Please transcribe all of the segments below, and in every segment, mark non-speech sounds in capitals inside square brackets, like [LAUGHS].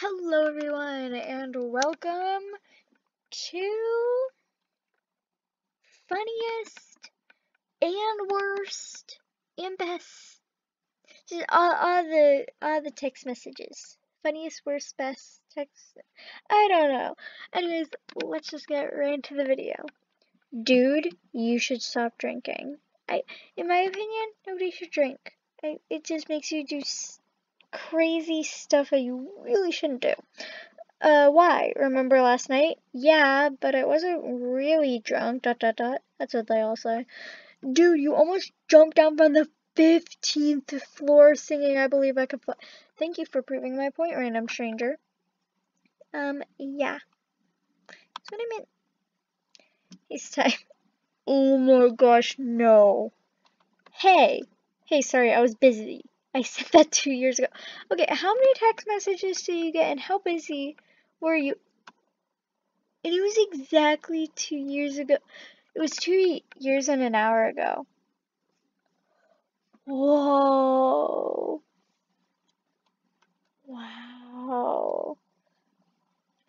Hello everyone and welcome to funniest and worst and best just all, all the all the text messages. Funniest, worst, best text I don't know. Anyways, let's just get right into the video. Dude, you should stop drinking. I in my opinion, nobody should drink. I, it just makes you do crazy stuff that you really shouldn't do. Uh, why? Remember last night? Yeah, but I wasn't really drunk, dot dot dot. That's what they all say. Dude, you almost jumped down from the 15th floor singing I Believe I Can Fly. Thank you for proving my point, random stranger. Um, yeah. That's what I meant. It's time. [LAUGHS] Oh my gosh, no. Hey. Hey, sorry, I was busy. I sent that two years ago. Okay, how many text messages do you get and how busy were you? It was exactly two years ago. It was two years and an hour ago. Whoa. Wow.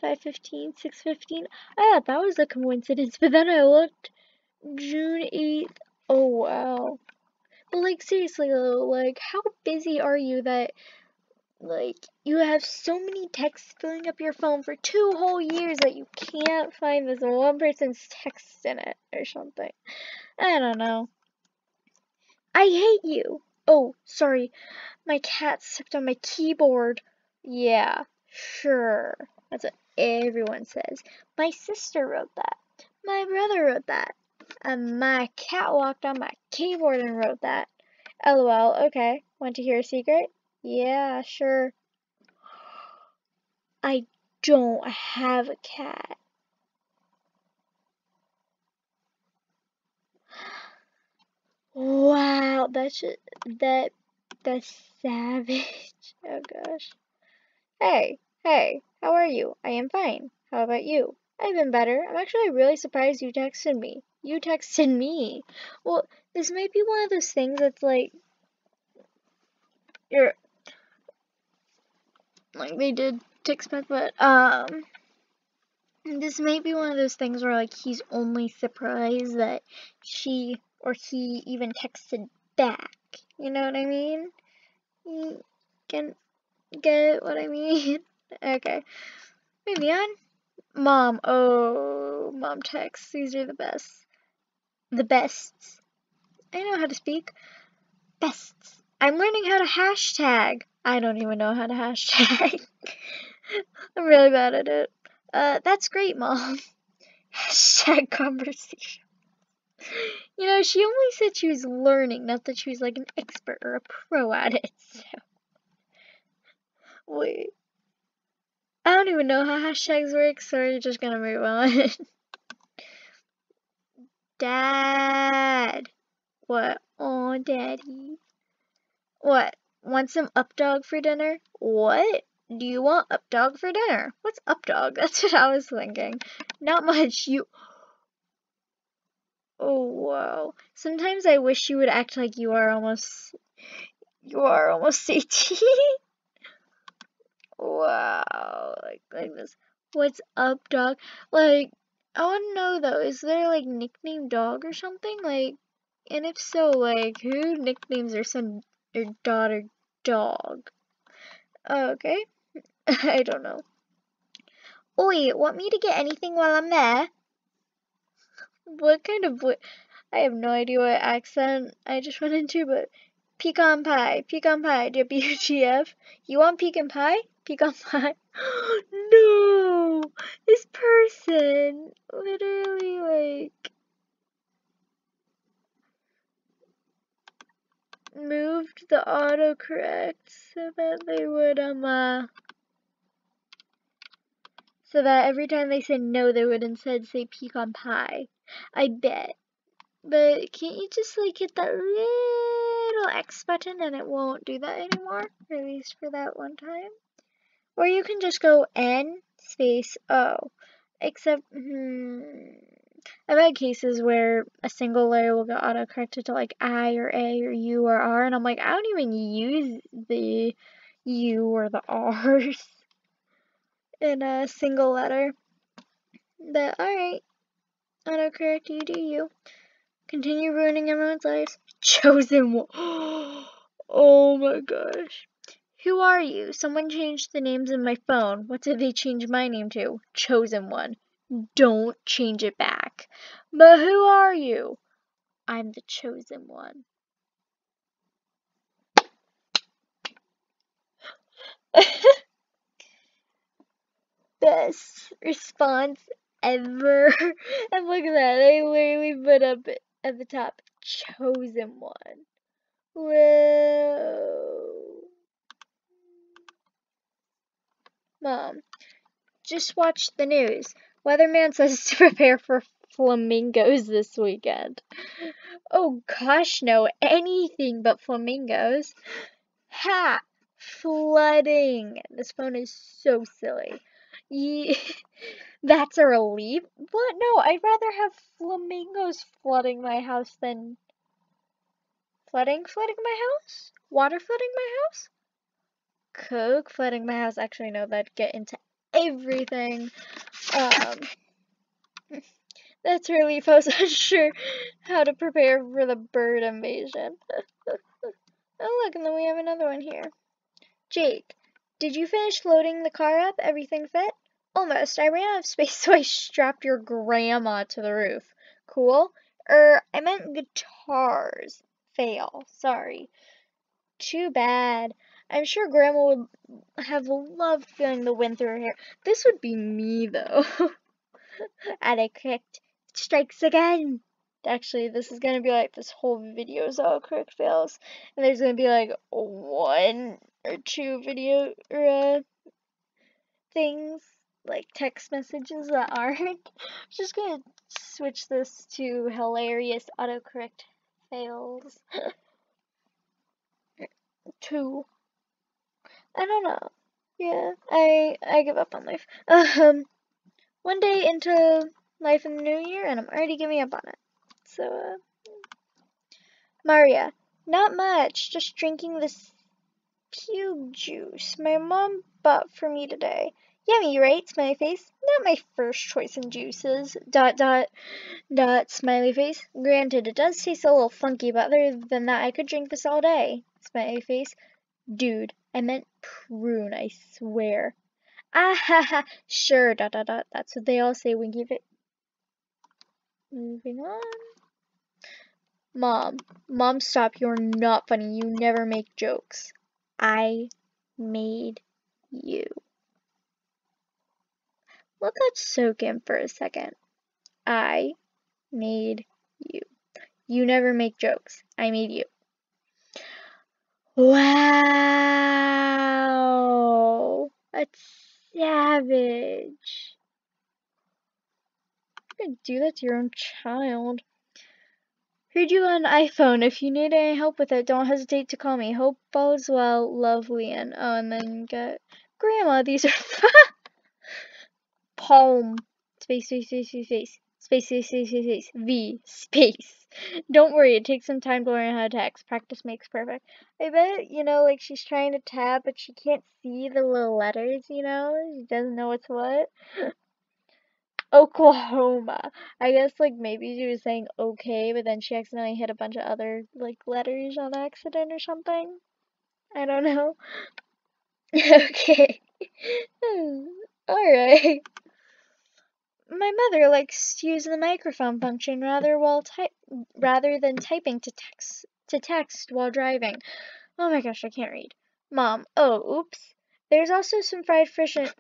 515, 615. I thought that was a coincidence, [LAUGHS] but then I looked June 8th. Oh, wow. But like seriously though, like how busy are you that like you have so many texts filling up your phone for two whole years that you can't find this one person's text in it or something. I don't know. I hate you. Oh, sorry. My cat stepped on my keyboard. Yeah, sure. That's what everyone says. My sister wrote that. My brother wrote that. And my cat walked on my keyboard and wrote that. LOL, okay. Want to hear a secret? Yeah, sure. I don't have a cat. Wow, that's just, that that's savage. [LAUGHS] Oh gosh. Hey, hey, how are you? I am fine. How about you? I've been better. I'm actually really surprised you texted me. You texted me. Well, this might be one of those things that's like you're like they did text back, but um this might be one of those things where like he's only surprised that she or he even texted back. You know what I mean? You can get what I mean? [LAUGHS] okay. Maybe on. Mom. Oh, mom texts. These are the best. The bests. I know how to speak. Bests. I'm learning how to hashtag. I don't even know how to hashtag. [LAUGHS] I'm really bad at it. Uh, that's great, mom. [LAUGHS] hashtag conversation. You know, she only said she was learning, not that she was like an expert or a pro at it. [LAUGHS] So. Wait. I don't even know how hashtags work, so we're just gonna move on. Dad. What? Oh, Daddy. What? Want some up dog for dinner? What? Do you want up dog for dinner? What's up dog? [LAUGHS] That's what I was thinking. Not much. You. Oh, wow. Sometimes I wish you would act like you are almost. You are almost [LAUGHS] 18. wow. Like, like this. What's up, dog? Like, I want to know though, is there like nickname dog or something? Like, and if so, like, who nicknames their son or daughter dog? Okay. [LAUGHS] I don't know. Oi, want me to get anything while I'm there? [LAUGHS] What kind of what? I have no idea what accent I just went into, but pecan pie, pecan pie, WTF? You want pecan pie? Pecan pie? [GASPS] no! This person literally like moved the autocorrect so that they would um uh so that every time they said no they would instead say pecan pie. I bet. But can't you just like hit that little X button and it won't do that anymore? Or at least for that one time. Or you can just go N space O. Except, hmm, I've had cases where a single letter will get autocorrected to like I or A or U or R, and I'm like, I don't even use the U or the R's. [LAUGHS] in a single letter. But alright, autocorrect, you do you. Continue ruining everyone's lives. [LAUGHS] Chosen one. [GASPS] Oh my gosh. Who are you? Someone changed the names in my phone. What did they change my name to? Chosen one. Don't change it back. But who are you? I'm the chosen one. [LAUGHS] Best response ever. [LAUGHS] and look at that. They literally put up at the top, chosen one. Whoa. Mom, just watch the news. Weatherman [LAUGHS] says to prepare for flamingos this weekend. Oh gosh, no, anything but flamingos. Ha! Flooding. This phone is so silly. Ye [LAUGHS] That's a relief. What? No, I'd rather have flamingos flooding my house than flooding flooding my house? Water flooding my house? Coke flooding my house. Actually, no, that'd get into everything. Um, that's relief. I was unsure how to prepare for the bird invasion. [LAUGHS] oh, look, and then we have another one here. Jake, did you finish loading the car up? Everything fit? Almost. I ran out of space, [LAUGHS] so I strapped your grandma to the roof. Cool? Er, I meant guitars. Fail. Sorry. Too bad. I'm sure Grandma would have loved feeling the wind through her hair. This would be me, though. and I clicked. Strikes again. Actually, this is gonna be like this whole video is autocorrect fails, and there's gonna be like one or two video or uh, things like text messages that aren't. [LAUGHS] I'm just gonna switch this to hilarious autocorrect fails. [LAUGHS] two. I don't know. Yeah, I I give up on life. [LAUGHS] Um, one day into life in the new year, and I'm already giving up on it. So, uh, Maria, not much. Just drinking this pube juice my mom bought for me today. Yummy, right? Smiley face. Not my first choice in juices. Dot dot dot smiley face. Granted, it does taste a little funky, but other than that, I could drink this all day. Smiley face. Dude, I meant prune, I swear. Ah ha ha, sure, dot dot dot. That's what they all say when give it. Moving on. Mom, mom, stop. You're not funny. You never make jokes. I made you. Let that soak in for a second. I made you. You never make jokes. I made you. Wow. That's savage. You can do that to your own child. Heard you on iPhone. If you need any help with it, don't hesitate to call me. Hope all's well. Love, Leanne. Oh, and then got Grandma. These are [LAUGHS] palm space space space space space space space space space space. V space. [LAUGHS] Don't worry it takes some time to learn how to text. Practice makes perfect. I bet you know like she's trying to tap but she can't see the little letters you know? She doesn't know what's what. [LAUGHS] Oklahoma. I guess like maybe she was saying okay but then she accidentally hit a bunch of other like letters on accident or something. I don't know. [LAUGHS] Okay. All right my mother likes to use the microphone function rather while type rather than typing to text to text while driving. Oh my gosh, I can't read. Mom, oh, oops. There's also some fried fish and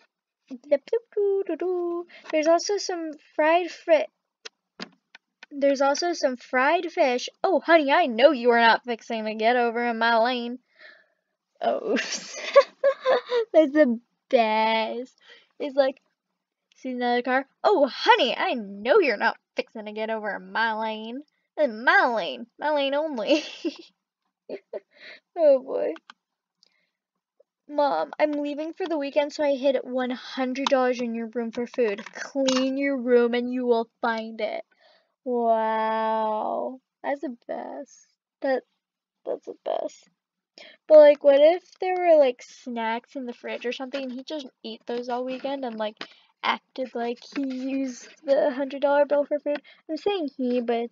there's also some fried frit there's also some fried fish. Oh, honey, I know you are not fixing to get over in my lane. Oh, [LAUGHS] [LAUGHS] that's the best. It's like, sees another car. Oh, honey, I know you're not fixing to get over my lane. In my lane. My lane only. [LAUGHS] oh, boy. Mom, I'm leaving for the weekend, so I hid $100 in your room for food. Clean your room and you will find it. Wow. That's the best. That, that's the best. But like, what if there were like snacks in the fridge or something, and he just ate those all weekend and like acted like he used the hundred dollar bill for food? I'm saying he, but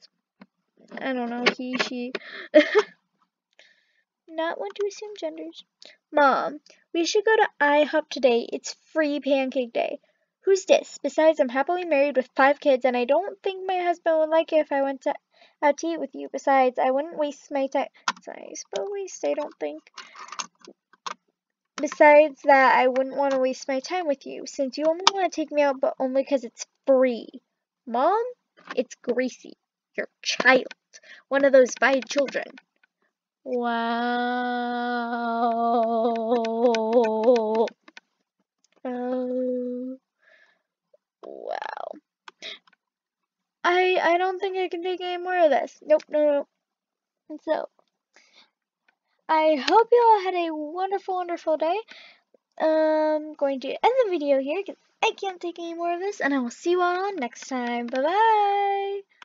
I don't know, he, she. [LAUGHS] Not one to assume genders. Mom, we should go to IHOP today. It's free pancake day. Who's this? Besides, I'm happily married with five kids, and I don't think my husband would like it if I went to, out to eat with you. Besides, I wouldn't waste my time. I suppose waste, I don't think. Besides that, I wouldn't want to waste my time with you, since you only want to take me out, but only because it's free. Mom, it's Gracie, your child, one of those five children. Wow. Um, oh. Wow. I I don't think I can take any more of this. Nope, no, no. And so, I hope you all had a wonderful, wonderful day. I'm going to end the video here because I can't take any more of this, and I will see you all next time. Bye-bye!